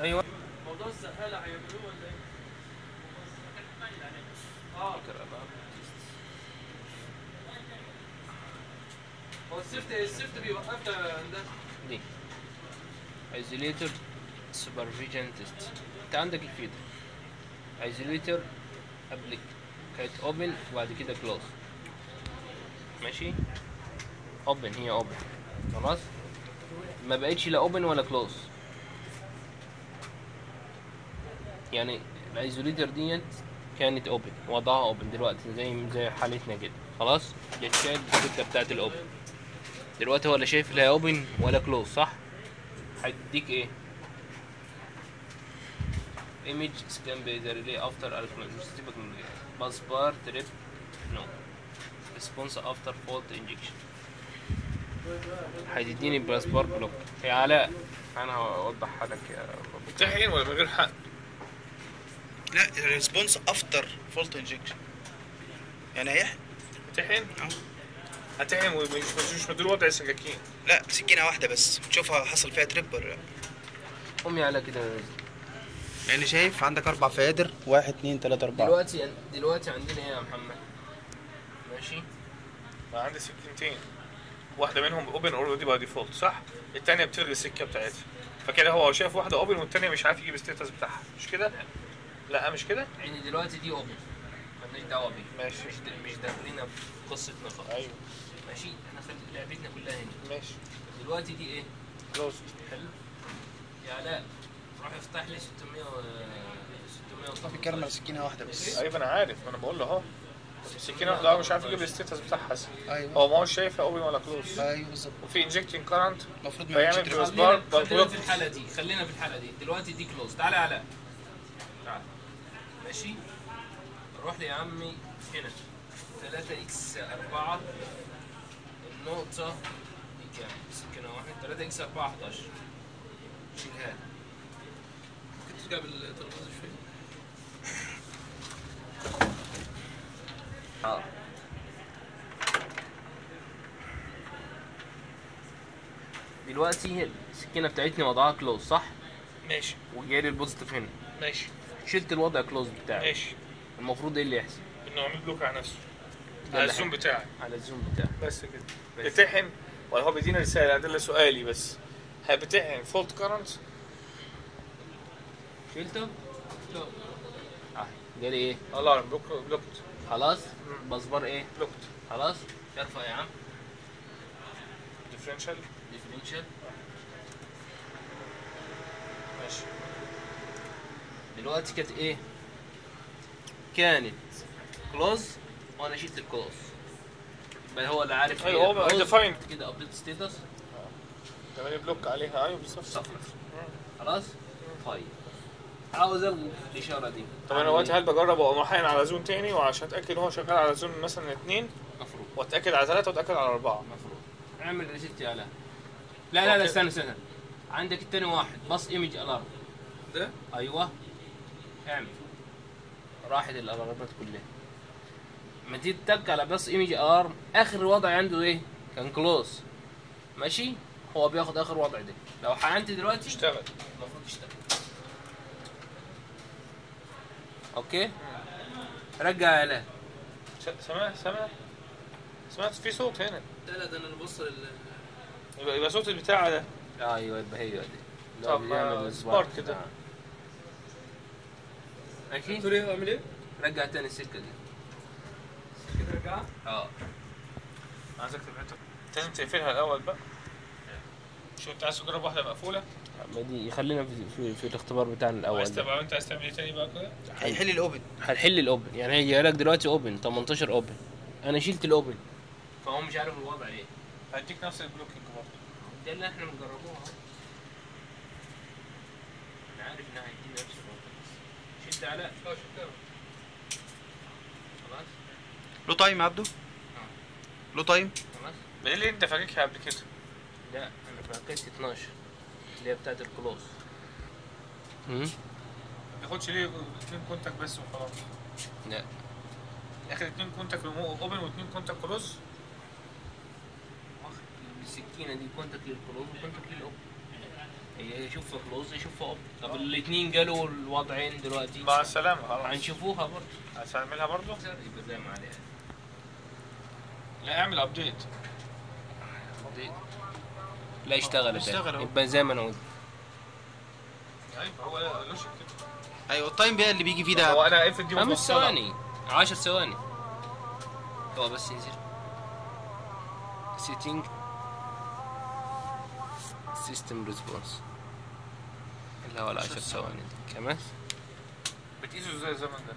أيوه. موضوع السهاله هيعملوه ولا إيه؟ آه هو السيفت السيفت بيوقفها عندها دي isolator supervision test أنت عندك ال feeder isolator replica كانت open وبعد كده close ماشي؟ open هي open خلاص؟ ما بقتش لا open ولا close يعني ال isolator ديت كانت open وضعها open دلوقتي زي زي حالتنا كده. خلاص؟ جت شايل السكة بتاعت ال open دلوقتي هو لا شايف لا open ولا close صح؟ هيديك إيه؟ behavior relay after الكمنت مش سيبك من busbar trip no response after fault injection هتديني busbar block. يا علاء أنا هوضحها لك يا. تحقن ولا من غير حقن؟ لا response after fault injection. يعني هيحن تحقن؟ أهو. هتحقن ومش مش مش مديله وضع السكاكين لا سكينة واحدة بس. تشوفها حصل فيها trip ولا لا. قوم يا علاء كده. يعني شايف عندك أربع فيادر واحد اتنين تلاتة أربعة. دلوقتي دلوقتي عندنا إيه يا محمد؟ ماشي. ما عندي سكينتين. واحدة منهم open already by default صح؟ الثانية بتلغي السكة بتاعتها. فكده هو شايف واحدة open والثانيه مش عارف يجيب ال status بتاعها. مش كده؟ لا مش كده؟ يعني دلوقتي دي open مالناش دعوة بيه ماشي. مش مش داخلين في قصتنا خالص أيوه. ماشي؟ إحنا خل... لعبتنا كلها هنا. ماشي. دلوقتي دي إيه؟ close حلو. يا علاء روح افتح لي 600 و 600 بيتكلم على سكينة واحدة بس. أيوه أنا عارف. ما أنا بقول له أهو. السكينه واحدة هو مش عارف يجيب ال status بتاعها. أيوه. هو ما هو شايفها open ولا close. أيوه بالظبط. وفي injecting current المفروض ما خلينا, بار خلينا في الحالة دي خلينا في الحالة دي. دلوقتي دي close. تعالى يا علاء. تعالى ماشي؟ روح لي يا عمي هنا. 3 X 4 النقطة دي كام؟ سكينة واحد. 3 X 4 11 شيلها. ممكن ترجع بالترابيزه شوية؟ آه. دلوقتي السكينة بتاعتنا وضعها close صح؟ ماشي. وجاي لي ال positive هنا. ماشي. شلت الوضع close بتاعي. ماشي. المفروض إيه اللي يحصل؟ انه عامل block على نفسه. على ال zone بتاعي على ال zone بتاعي. بس كده. بس. بتحقن ولا هو بيدينا رسالة ده اللي سؤالي بس. هي بتحقن fault current شلته؟ لا جالي إيه؟ alarm block blocked. خلاص؟ busbar إيه؟ blocked. خلاص؟ ارفع يا عم. differential. differential. ماشي. دلوقتي كانت إيه؟ كانت close وأنا شلت ال close يبقى هو اللي عارف أيوة، هو defined. كده update status تعملي block عليها. أيوه بالظبط. خلاص؟ طيب. عاوز ألغي الإشارة دي. طب أنا دلوقتي هل بجرب وأقوم رايحين على zone تاني وعشان أتأكد إن هو شغال على zone مثلا اتنين؟ مفروض. وأتأكد على ثلاثة وأتأكد على أربعة. مفروض. اعمل reset يا لا لا لا okay. استنى استنى. عندك التاني واحد. بص image alarm ده؟ أيوه. اعمل. راحت الألارمات كلها. ما تيجي تتك على بس image alarm آخر وضع عنده إيه؟ كان close. ماشي؟ هو بياخد آخر وضع ده. لو حقنت دلوقتي اشتغل. المفروض يشتغل. okay؟ رجع يا علاء س- سمع سمع سمعت في صوت هنا. لا لا ده أنا بوصل ال- يبقى يبقى صوت البتاع ده. أيوه يبقى هي دي. طب سبارك كده. ماشي قلت لي أعمل إيه؟ رجع تاني السكة دي. كده رجعها آه. عايزك تبعتها. لازم تقفلها الأول بقى. شو انت عايز تجرب واحدة مقفولة؟ ما دي خلينا في, في, في الاختبار بتاعنا الأول عايز. تبقى انت عايز تعمل إيه تاني بقى كده؟ هيحل الأوبن. هنحل الأوبن. يعني هي جاية لك دلوقتي أوبن 18 أوبن. أنا شلت ال open. فهو مش عارف الوضع إيه. هديك نفس ال blocking برضه. ده اللي إحنا بنجربوه اهو أنا عارف إنها هيديني نفس الوضع. بس شلت علاء آه شفتها خلاص. له time يا عبده له time خلاص. إيه اللي أنت فاككها قبل كده؟ لا أنا فكيت 12 اللي هي بتاعت ال close امم ما تاخدش ليه اتنين contact بس وخلاص لا اخر اتنين contact open واتنين contact close واخد بالسكينه دي contact لل close و contact لل open يشوفها close يشوفها open طب الاثنين قالوا الوضعين دلوقتي مع السلامه خلاص هنشوفوها برضه هتعملها برضه يبقى زي ما عليها لا اعمل update لا اشتغلت اشتغل. يبقى زي ما أنا قلت. أيوه هو logic كده أيوه ال time بقى اللي بيجي فيه هو ده أنا افرض دي خمس. ثواني. 10 ثواني. هو بس ينزل. setting system response اللي هو ال 10 ثواني. كمان بتقيسه إزاي الزمن ده؟